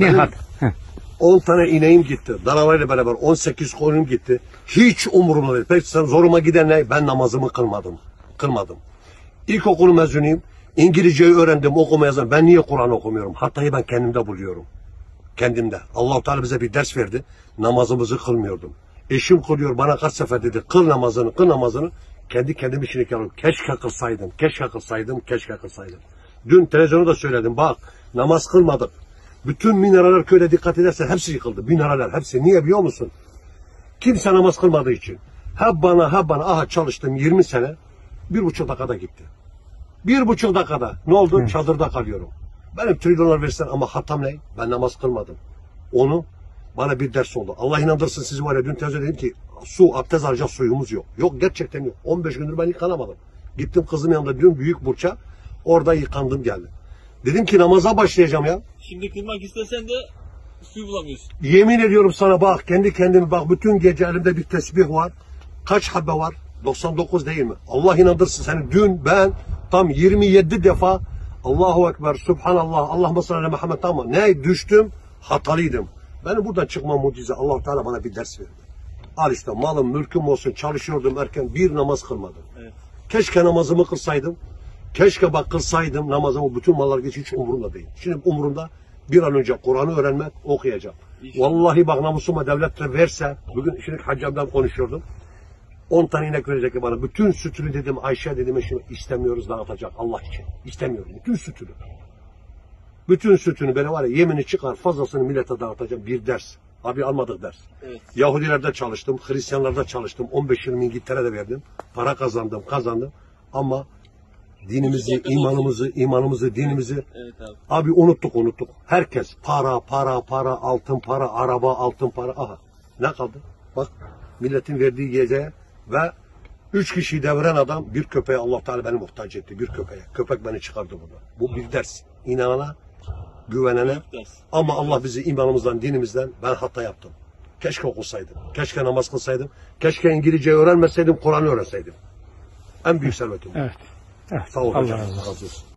Nihat. Heh. 10 tane ineğim gitti. Danalarıyla beraber 18 koyunum gitti. Hiç umurumda değil. Peki sen zoruma giden ne? Ben namazımı kılmadım. Kılmadım. İlkokul mezunuyum. İngilizceyi öğrendim, okuma yazan. Ben niye Kur'an okumuyorum? Hatayı ben kendimde buluyorum. Kendimde. allah Teala bize bir ders verdi. Namazımızı kılmıyordum. Eşim kılıyor. Bana kaç sefer dedi. Kıl namazını, kıl namazını. Kendi kendim için yapıyorum. Keşke kılsaydım, keşke kılsaydım, keşke kılsaydım. Dün televizyonu da söyledim. Bak namaz kılmadık. Bütün mineraller köyde dikkat edersen hepsi yıkıldı. Mineraller hepsi. Niye biliyor musun? Kimse namaz kılmadığı için. Hep bana hep bana aha çalıştım 20 sene. Bir buçuk dakikada gitti. Bir buçuk dakikada. Ne oldu? Çadırda kalıyorum. Benim trilyonlar versen ama hatam ne? Ben namaz kılmadım. Onu bana bir ders oldu. Allah inandırsın sizi var ya dün teyze dedim ki su abdest alacak suyumuz yok. Yok gerçekten yok. 15 gündür ben yıkanamadım. Gittim kızım yanında dün büyük burça. Orada yıkandım geldim. Dedim ki namaza başlayacağım ya. Şimdi kılmak istesen de suyu bulamıyorsun. Yemin ediyorum sana bak kendi kendime bak bütün gece elimde bir tesbih var. Kaç habbe var? 99 değil mi? Allah inandırsın seni dün ben tam 27 defa Allahu Ekber, Subhanallah, Allahümme salli Muhammed tamam. Ne düştüm? Hatalıydım. Benim buradan çıkma mucize. allah Teala bana bir ders verdi. Al işte malım, mülküm olsun, çalışıyordum erken bir namaz kılmadım. Evet. Keşke namazımı kılsaydım. Keşke bak kılsaydım namazımı bütün mallar geç hiç umurumda değil. Şimdi umurumda bir an önce Kur'an'ı öğrenmek, okuyacağım. İnşallah. Vallahi bak namusuma devlet de verse, bugün şimdi hacamdan konuşuyordum. 10 tane inek verecek bana. Bütün sütünü dedim Ayşe dedim eşime istemiyoruz dağıtacak Allah için. İstemiyorum. Bütün sütünü. Bütün sütünü böyle var ya yemini çıkar fazlasını millete dağıtacağım bir ders. Abi almadık ders. Evet. Yahudilerde çalıştım, Hristiyanlarda çalıştım. 15 yıl İngiltere'de verdim. Para kazandım, kazandım. Ama dinimizi, imanımızı, imanımızı, dinimizi Evet abi. Abi unuttuk unuttuk. Herkes para para para altın para araba altın para aha. Ne kaldı? Bak milletin verdiği gece ve üç kişiyi deviren adam bir köpeğe Allah Teala beni muhtaç etti. Bir köpeğe. Köpek beni çıkardı burada. Bu bir ders. İnanana, güvenene Ders. ama Allah bizi imanımızdan, dinimizden ben hata yaptım. Keşke okusaydım. Keşke namaz kılsaydım. Keşke İngilizce öğrenmeseydim, Kur'an öğrenseydim. En büyük servetim. Evet. Evet. Sağ ol Allah hocam. razı olsun. Razı olsun.